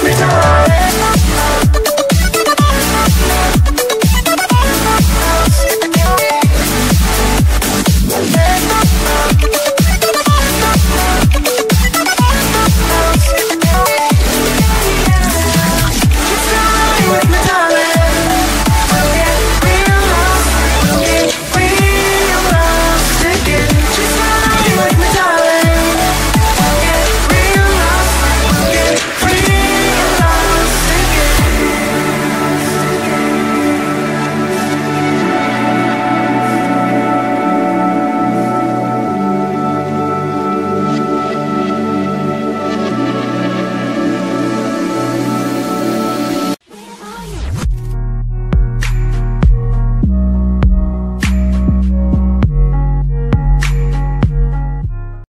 It's me time.